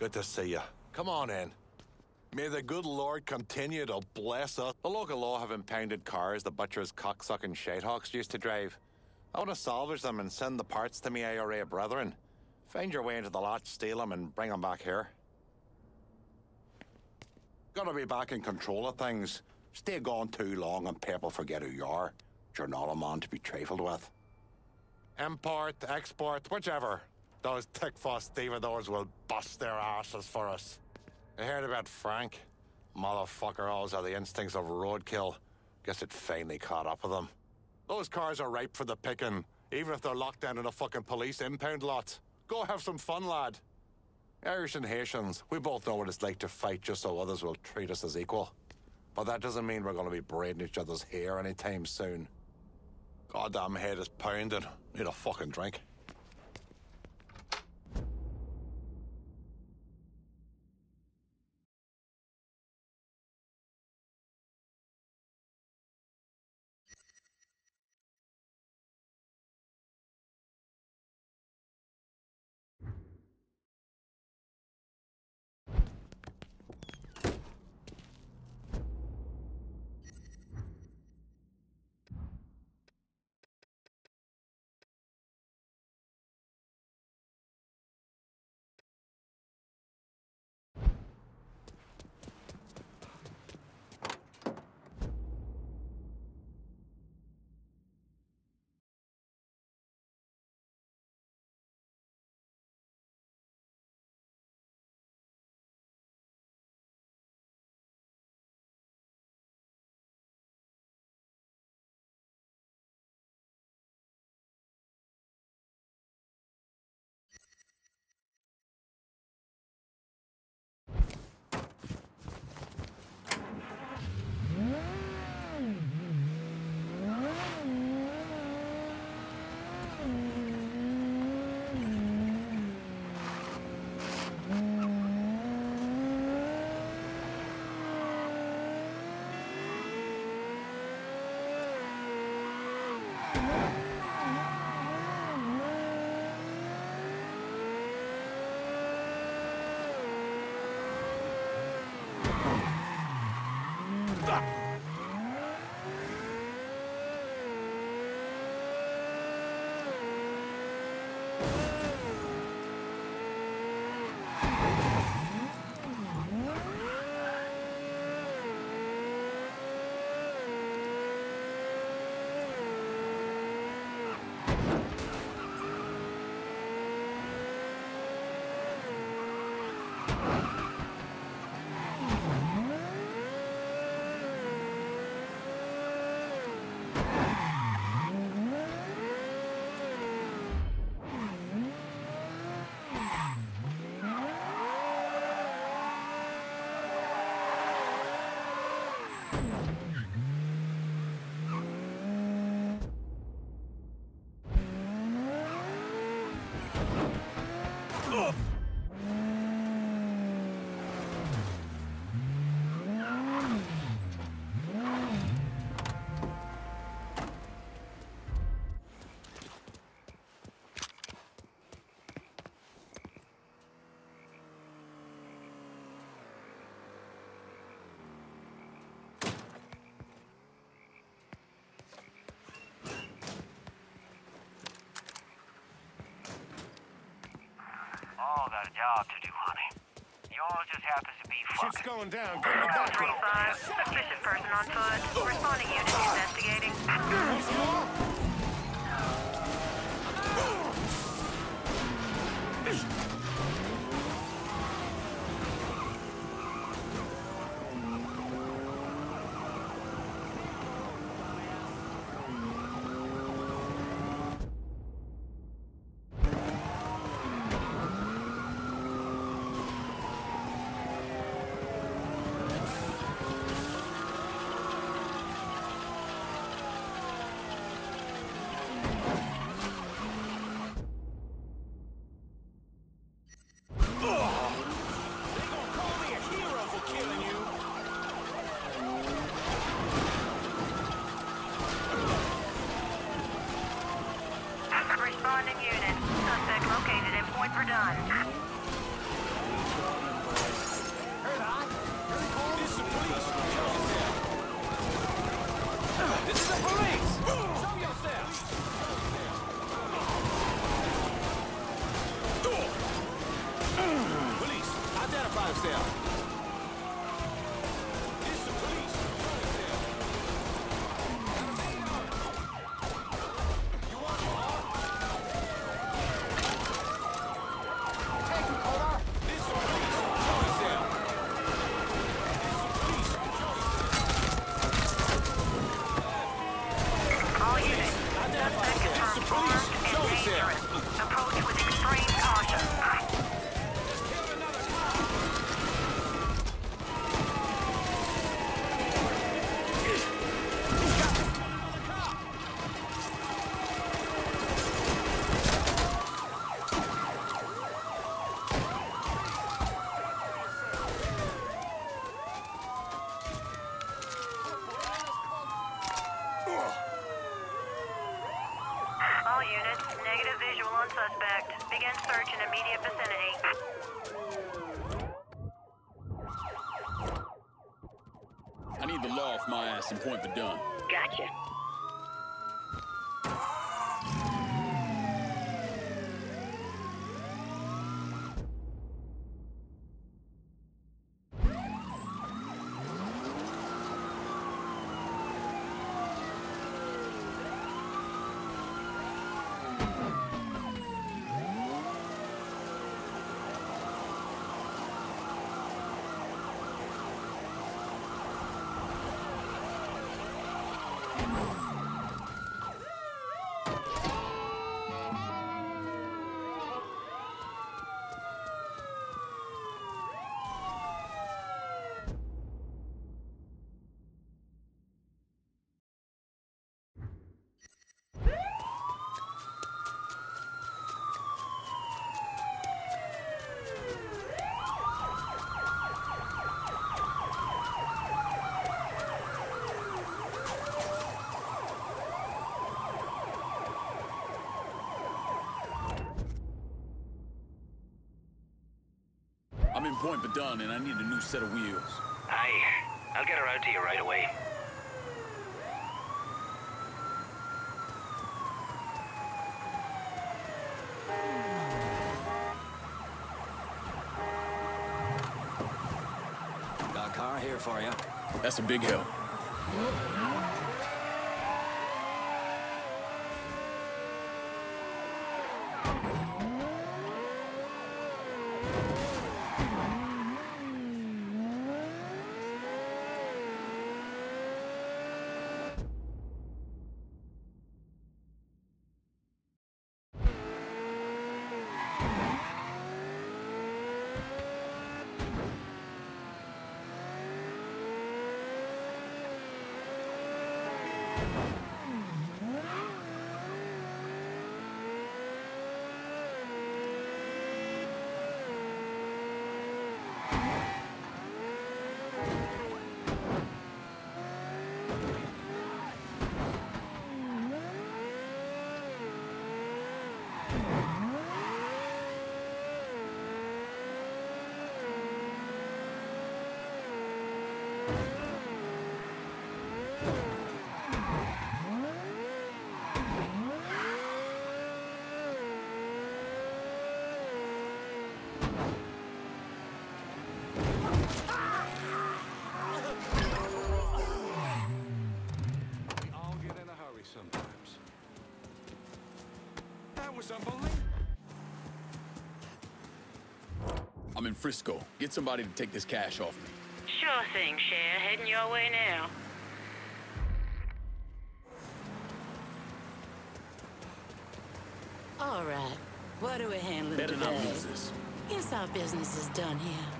Good to see you. Come on in. May the good Lord continue to bless us. The local law have impounded cars the butcher's cocksucking shitehawks used to drive. I want to salvage them and send the parts to me IRA brethren. Find your way into the lot, steal them, and bring them back here. Gotta be back in control of things. Stay gone too long and people forget who you are. You're not a man to be trifled with. Import, export, whichever. Those Tickfaw stevedores will bust their asses for us. I heard about Frank. Motherfucker always had the instincts of roadkill. Guess it finally caught up with him. Those cars are ripe for the picking, even if they're locked down in a fucking police impound lot. Go have some fun, lad. Irish and Haitians, we both know what it's like to fight just so others will treat us as equal. But that doesn't mean we're going to be braiding each other's hair anytime soon. Goddamn head is pounding. Need a fucking drink. All got a job to do, honey. Yours just happens to be Shit's fucking. going down. Get in the back 35, suspicious person on foot. Responding unit investigating. Yourself. I'm in point for done and I need a new set of wheels. Hey, I'll get her out to you right away. Got a car here for you. That's a big help. We all get in a hurry sometimes. That was unbelievable. I'm in Frisco. Get somebody to take this cash off me. Sure thing, Cher. Heading your way now. All right. What are we handling Better today? not lose this. Guess our business is done here.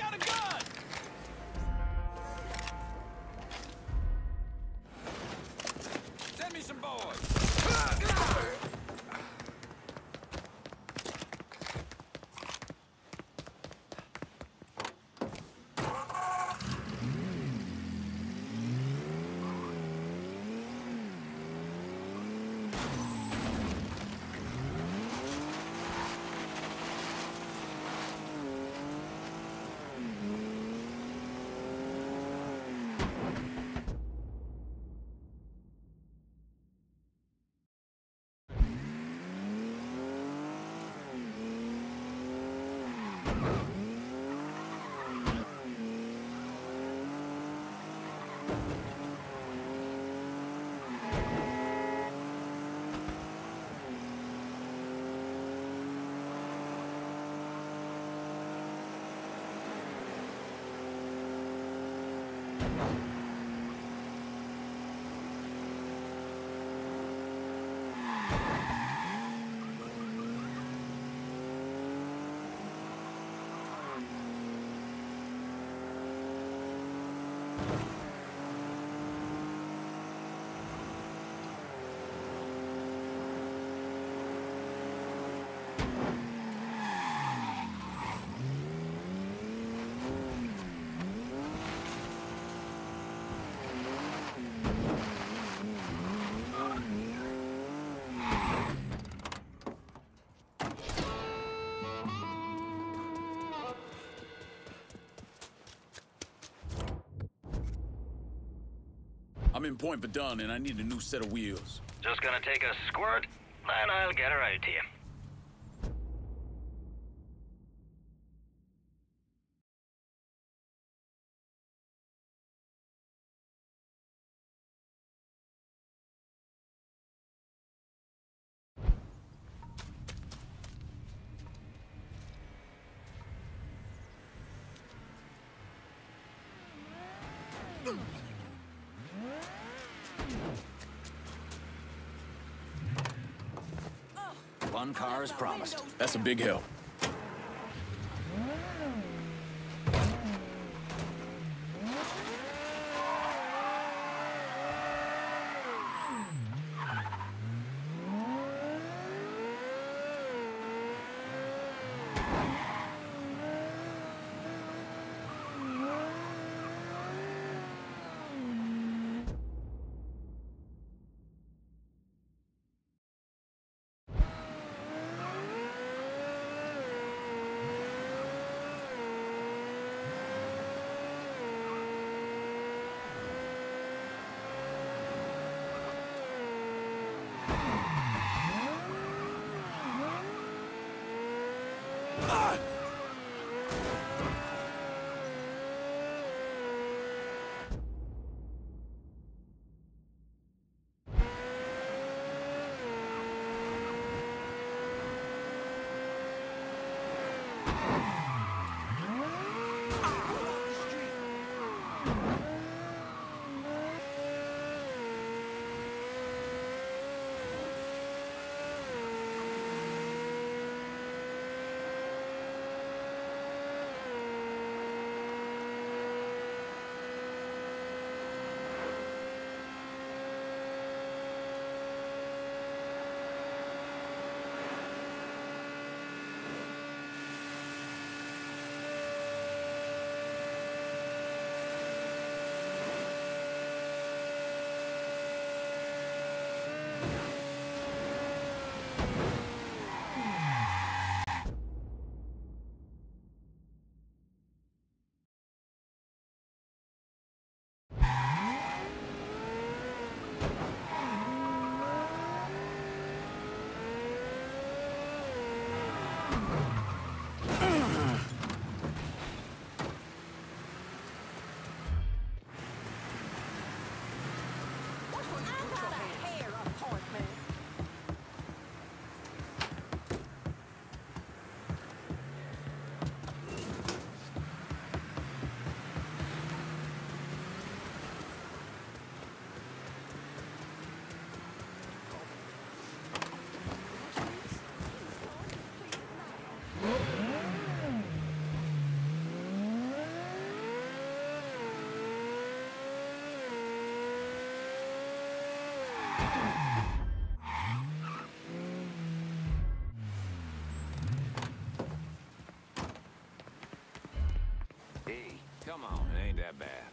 Watch out! I'm in Pointe Verdun and I need a new set of wheels. Just gonna take a squirt, then I'll get her out to you. One as promised. That's a big help. Hey, come on, it ain't that bad.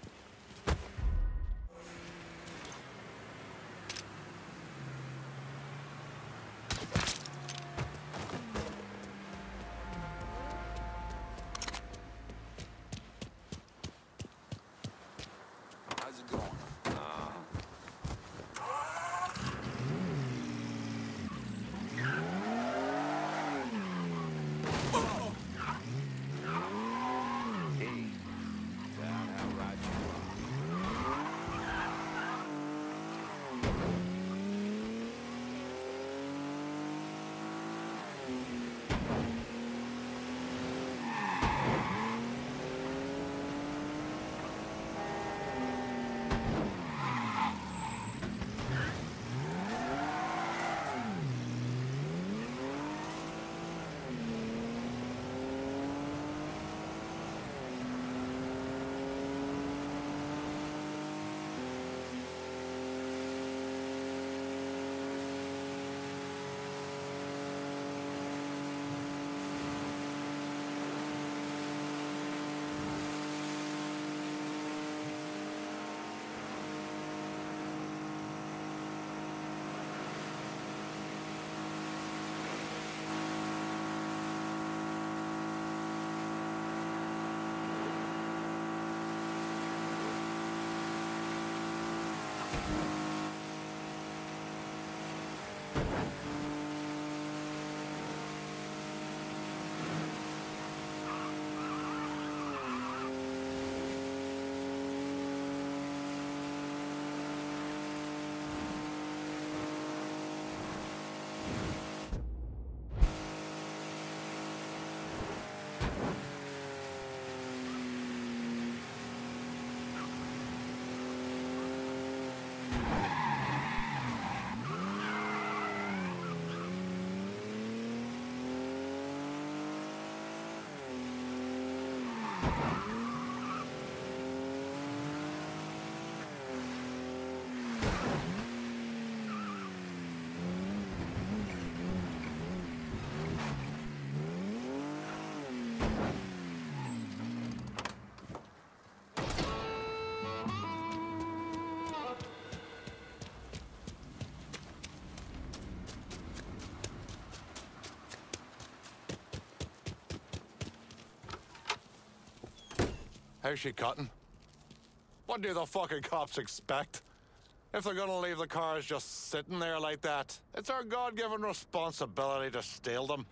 How's she cutting? What do the fucking cops expect? If they're gonna leave the cars just sitting there like that, it's our God-given responsibility to steal them.